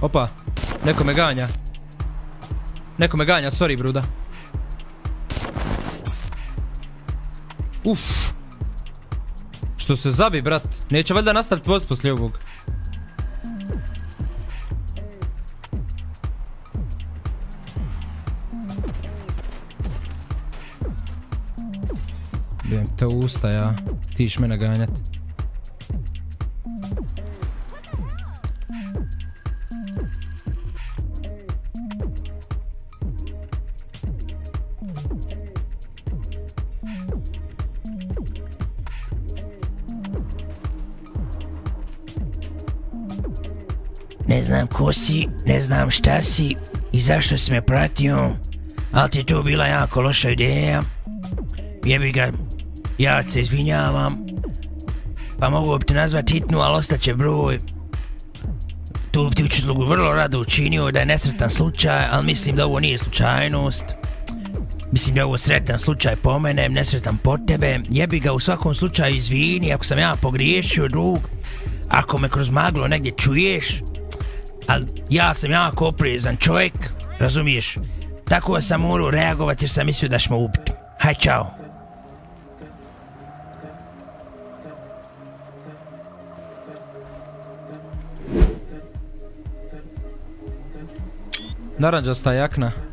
Opa, neko me ganja. Neko me ganja, sorry bruda. Uf. Što se zabi, brat. Neće valjda nastaviti voz poslije ovog. Bijem te usta ja. Ti iš mene ganjat. Znam ko si, ne znam šta si i zašto si me pratio, ali ti je to bila jako loša ideja. Jebi ga, ja se izvinjavam. Pa mogu bi te nazvati hitnu, ali ostaće broj. Tu ti uslugu vrlo rado učinio da je nesretan slučaj, ali mislim da ovo nije slučajnost. Mislim da je ovo sretan slučaj po mene, nesretan po tebe. Jebi ga u svakom slučaju izvini ako sam ja pogriješio drug. Ako me kroz maglo negdje čuješ, ali ja sam jako oprezan čovjek, razumiješ? Tako sam morao reagovati jer sam mislio da ćemo ubiti. Haj, čao. Naranđasta jakna.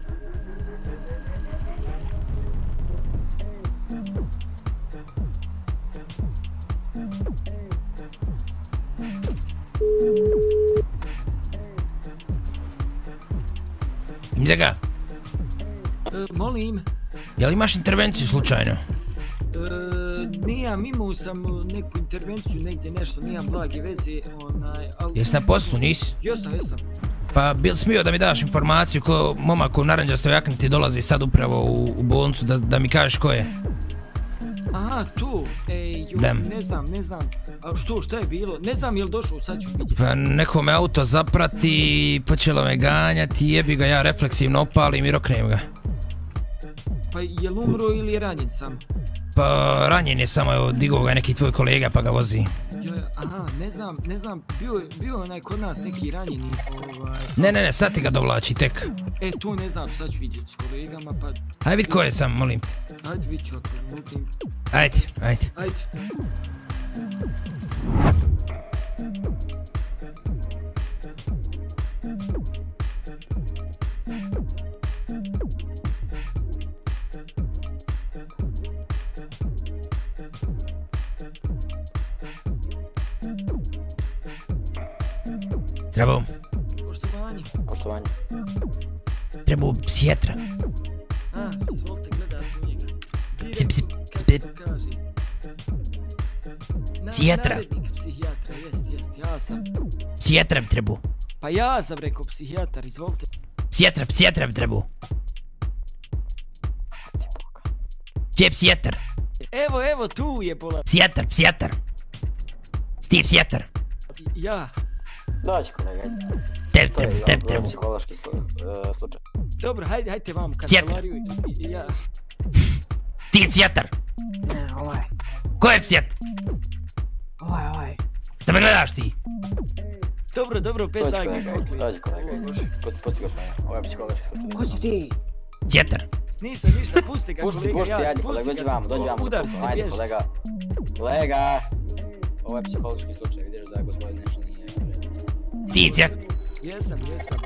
Njega, E, molim, jel imaš intervenciju slučajno? e, nijam, imao sam e, neku intervenciju negdje nešto, nijam blage veze, onaj, ali... Jesi na poslu, nisi? Jesam, jesam. Pa bil smio da mi daš informaciju ko momak u naranđastoj jakni ti dolazi sad upravo u, u bolnicu da, da mi kažeš ko je? Aha, tu, ej, ju, ne znam, ne znam, a što, šta je bilo, ne znam jel došao, sad ću vidjeti. Pa neko me auto zaprati, počelo me ganjati, jebi ga ja refleksivno opalim i roknem ga. Pa jel umro ili je ranjen sam? Pa ranjen je samo, evo, digao ga je neki tvoj kolega pa ga vozi. Aha, ne znam, ne znam, bio, bio je onaj kod nas neki ranjeni, ovaj... Ne, ne, ne, sad ti ga dovlači tek. E, tu ne znam, sad ću vidjeti s kolegama, pa, Hajde vid ko je sam, molim. ajde vidit ću ako molim. Ajde, ajde. Ajde. Trebao, Poštovanje. Poštovanje. trebao psijetra. A, izvolite njega. Psi, psi, psi. psihijatra, jest, jest, ja sam. Psijetra bi trebao. Pa ja sam rekao psihijatar, izvolite. Psijetra, psijetra bi trebao. Gdje je psijetar? Evo, evo, tu je pola. Psijetar, psijetar. Sti psijetar. Ja. Dođi kolega, je treba, tebi ovo treba. psihološki slu- e, slučaj. Dobro, hajde, hajde vam kancelariju. i- Ja. Ti psijetar. Ne, ovaj, Ko je psijetar? ovaj, ovaj. Da me gledaš ti. Dobro, dobro, bez Dođi kolega, pogleda. Dođi kolega. Pusti, pusti gospodine. Ovo je psihološki slučaj. Ko si ti? Psijetar. Ništa, ništa, pusti ga Pusti, kolega, pusti, ja, ajde kolega, pusti dođi ga. vamo, dođi vamo. Ste, Ajde bježi. kolega. Kolega. Ovo je psihološki slučaj, vidiš da gospodin nešto nije... Ti psijetar. Jesam, jesam.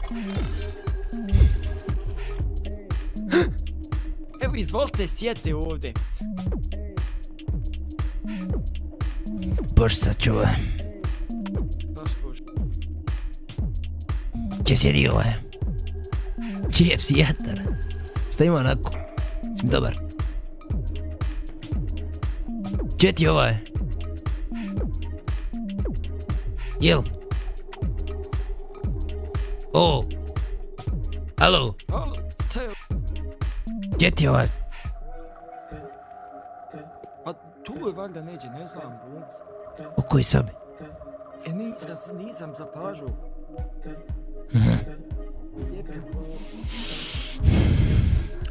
Evo, izvolite, sjete ovdje. Bož sačuva. Baš, baš. Gdje sjedi ovaj? Gdje je psijetar? Šta ima onako? Si mi dobar. Gdje ti je ovaj? Jel? O! Alo, gdje ti je ovaj? pa tu je valjda neđe, ne znam. U koji sobi? E, nisam, nisam. Mhm.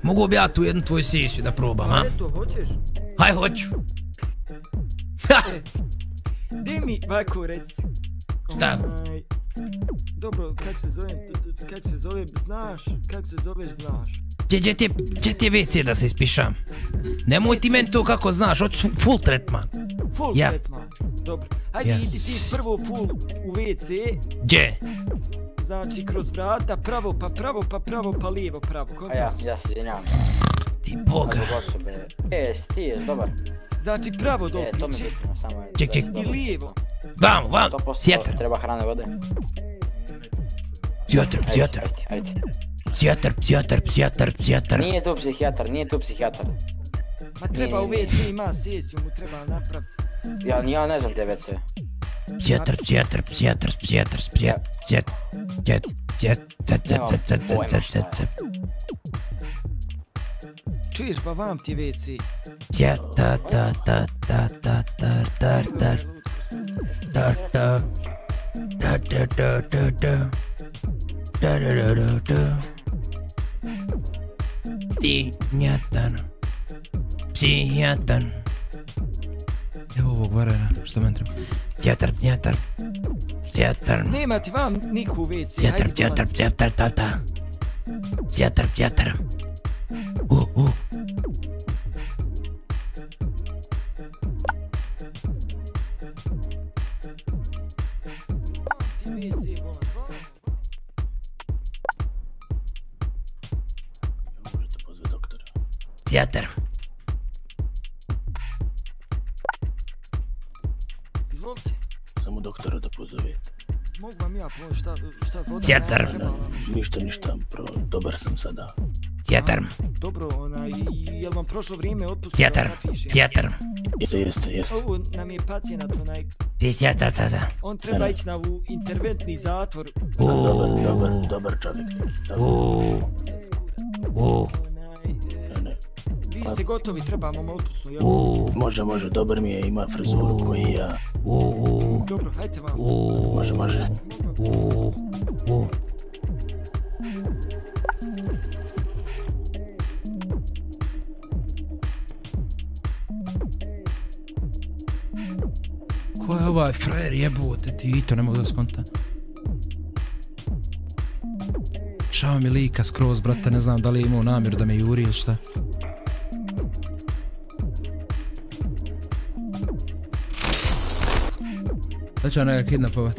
Mogu bi ja tu jednu tvoju sisju da probam, a? Eto, hoćeš? Haj, hoću. E, di mi, ovako reci. Šta? Onaj, dobro, kak se zove, kak se zove, znaš, kak se zoveš, znaš. Gdje, gdje ti, je- gdje ti je WC da se ispišam? Nemoj ti meni to kako znaš, hoću fu- full tretman. Full Ja. tretman. Dobro. Ajde, Ja. idi ti prvo full u WC, Gdje? znači kroz vrata, pravo pa pravo pa pravo pa lijevo pravo. A ja, ja se izvinjavam. Ti boga. E, jesi ti jesi dobar. Znači pravo E, to mi bitno, samo je. Ček, ček. i lijevo. Vamo, vamo, 100% sjetar, treba hrane vode. Psijatar, psijatar, ajde, ajde. psijatar, psijatar, psijatar, psijatar. Nije tu psihijatar, nije tu psihijatar. Ma treba u. WC ima sesiju mu treba napraviti. Ja, ja ne znam gdje je WC. Psijatar, psijatar, psijatar, psijatar, psijatar, psijatar, psijatar, psijatar, Čuješ pa vam ti WC. psijatar, ta, ta, ta, ta, tar, tar, tar, tar, tar, tar, tar, tar, tar, tar. Da, da, da, da, da. Psihiatr. Psihiatr. Evo ovog varera, što me treba. Psihiatr, psihiatr. Psihiatr. Nema ti vam nik u WC. Psihiatr, psihiatr, psihiatr, tata. Psihiatr, psihiatr. Psijatar. Izvolite. Samo doktora da pozovete. Mogu vam ja pomoći šta, šta voda? Vam. Ništa, ništa, pro, dobar sam sada. Psijatar. Dobro, onaj, jel vam prošlo vrijeme otpusta? Da napišem? Psijatar. Jeste, jeste, jeste. Ovo nam je pacijent, onaj, Psijatar, tata. on treba ići na u interventni zatvor. U, Dobar, dobar, dobar čovjek neki. Ste gotovi, trebamo mu otpusnu, jel? u, Može, može, dobar mi je, ima frizuru koji ja. u, u, Dobro, hajte vam. u, Može, može. u, u. Ko je ovaj frajer jebote ti i to ne mogu da skonta. Šao mi lika skroz, brate, ne znam da li je imao namjeru da me juri ili šta. They're trying to kidnap her.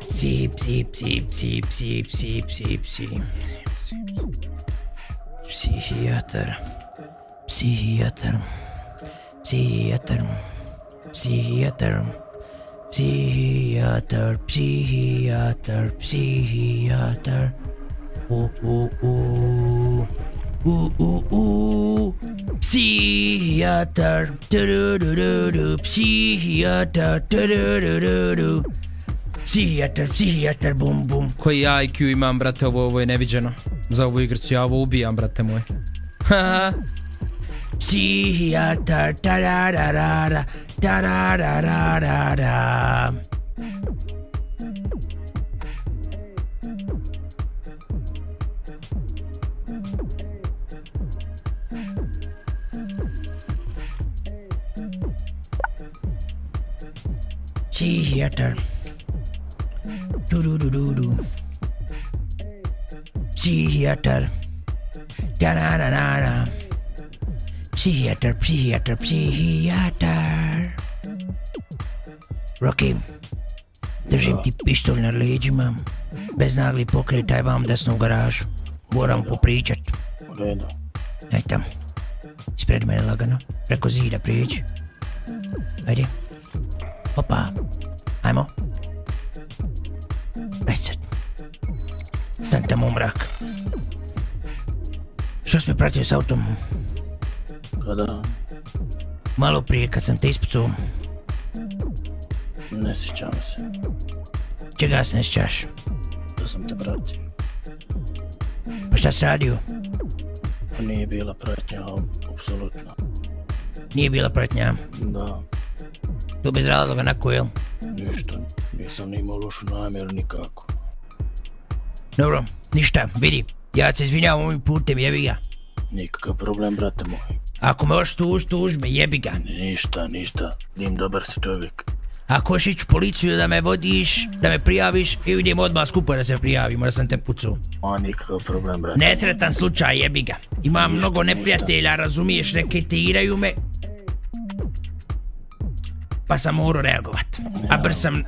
Psi, psi, psi, psi, psi, psi, psi, psi. Psihiater. Psihiater. Psihiater. Psihiater. Psihiater. Psihiater. Psihiater. Ooh, ooh. U, u, u. Psihijatar. Du-du-du-du-du. Psihijatar. Du-du-du-du-du. Psihijatar, psihijatar, bum, bum. Koji IQ imam, brate, ovo, ovo je neviđeno. Za ovu igricu ja ovo ubijam, brate moj. Haha. Psihijatar, tarararara, tarararara. Du du. Psihijatar. Da-da-da-da-da. Psihijatar, psihijatar, psihijatar. Rocky, držim ti pištolj na leđima. Bez nagli pokretaj vam desno u garažu. Moram popričat. U redu. Aj tam. Ispred mene lagano. Preko zida prijeđi. Ajde. Opa. Ajmo. Aj sad. Stan tamo u mrak. Što si me pratio s autom? Kada? Malo prije kad sam te ispucao. Ne sjećam se. Čega se ne sjećaš? Da sam te pratio. Pa šta si radio? To nije bila pratnja, apsolutno. Nije bila pratnja. Da, Tu bez razloga na jel? Ništa. Nisam ni imao lošu namjeru nikako. Dobro, ništa, vidi. Ja se izvinjavam ovim putem, jebi ga. Nikakav problem, brate moj. Ako me hoš tuž, tuž me, jebi ga. Ništa, ništa. Nim dobar si čovjek. Ako hoćeš ići policiju da me vodiš, da me prijaviš i idemo odmah skupo da se prijavimo da sam te pucao. Ma nikakav problem, brate. Nesretan slučaj, jebi ga. Imam mnogo neprijatelja, razumiješ, reketiraju me. Pa sam morao reagovat. A brz sam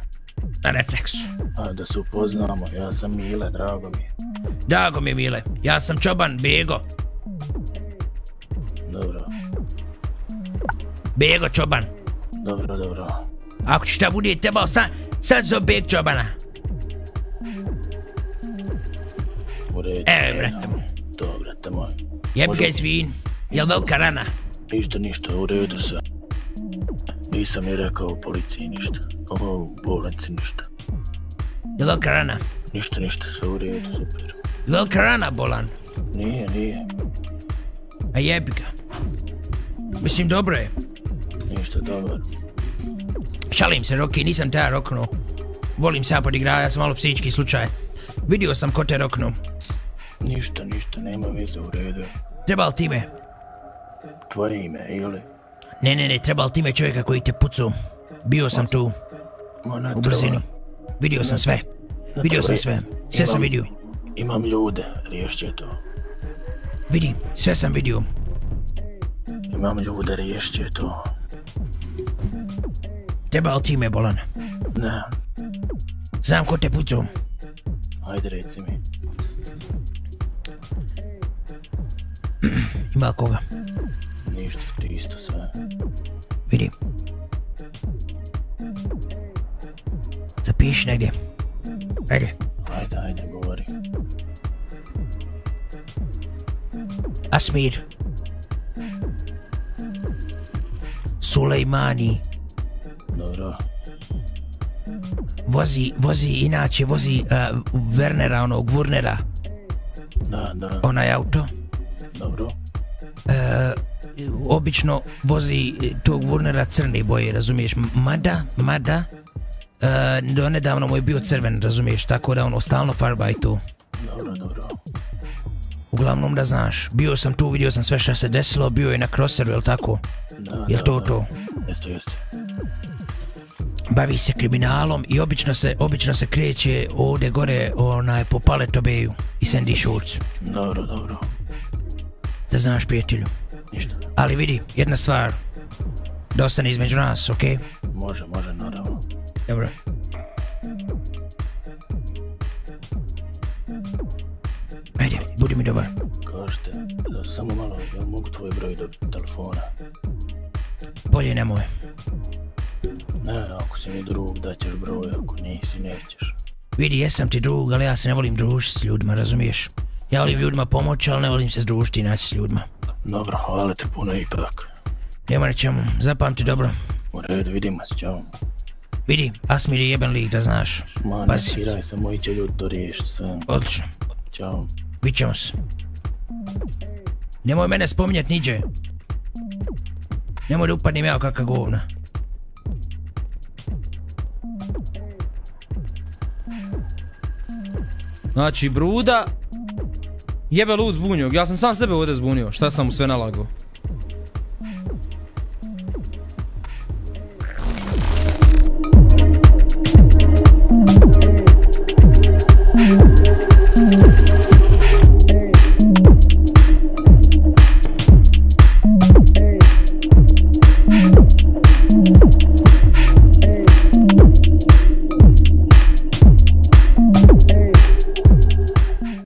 na refleksu. A, da se upoznamo, ja sam Mile, drago mi je. Drago mi je, Mile. Ja sam Čoban, Bego. Dobro, Bego Čoban. dobro, dobro. Ako ti šta bude trebao, sad, sad zove Beg Čobana. U redu. Evo, brate moj. To, brate moj. Jebi ga izvin. Jel velika rana? Ništa, ništa, u redu sve. Nisam ni rekao u policiji ništa. O, u bolnici ništa. Jel velika rana? Ništa, ništa, sve u redu, super. Velika rana, bolan. Nije, nije, A jebi ga. Mislim, dobro je. ništa, dobro. Šalim se, Roki, nisam te ja roknuo. Volim se ja podigravati, ja sam malo psihički slučaj. Vidio sam ko te roknuo. Ništa, ništa, nema veze, u redu. Treba li ti me? Tvoje ime, ili? Ne, ne, ne, treba li ti me čovjeka koji te pucu? Bio sam tu, u brzini. Vidio sam sve. Vidio sam sve. Sve sam vidio. Imam ljude, riješće to. Vidi, sve sam vidio. Imam ljude, riješće to. Treba li ti me, bolan? Ne, Znam ko te pucu. ajde reci mi. Ima koga? Ništa, ti isto sve. Vidi. Zapiši negdje. Ajde. Ajde, ajde, govori. Asmir. Sulejmani. Dobro, Vozi, vozi, inače vozi uh, Wernera, onog Wurnera, da, da, onaj auto. dobro. Obično vozi eh, tog Wurnera crne boje, razumiješ? Mada, mada, uh, do nedavno mu je bio crven, razumiješ? Tako da ono stalno farba i to. Dobro, dobro. Uglavnom da znaš, bio sam tu, vidio sam sve što se desilo, bio je na crosseru, jel tako? Da, Jel da, to da. to? Jeste, jeste. Bavi se kriminalom i obično se, obično se kreće ovdje gore onaj po Paletobeju i Sandy Shortsu. Dobro, dobro. Da znaš prijatelju. Ništa. Ali vidi, jedna stvar. Da ostane između nas, okej? Može, može, naravno. Dobro. Ajde, budi mi dobar. Kažete, da samo malo, jel mogu tvoj broj dobiti telefona? Bolje nemoj. Ne, ako si mi drug, daćeš broj, ako nisi, nećeš. Vidi, jesam ti drug, ali ja se ne volim družiti s ljudima, razumiješ? Ja volim ljudima pomoći, ali ne volim se združiti i naći s ljudima. Dobro, hvala ti puno ipak. Nema na čemu, zapamti dobro. U redu, vidimo se, čao. Vidi, Asmir je jeben lik, da znaš. Ma, ne siraj se, moji će ljudi to riješiti sve. Odlično, Ćao. vidit ćemo se. Nemoj mene spominjat niđe. Nemoj da upadnem ja u kakva govna. Znači, Bruda, jebe lud zbunjog. Ja sam sam sebe ovdje zbunio. Šta sam mu sve nalagao?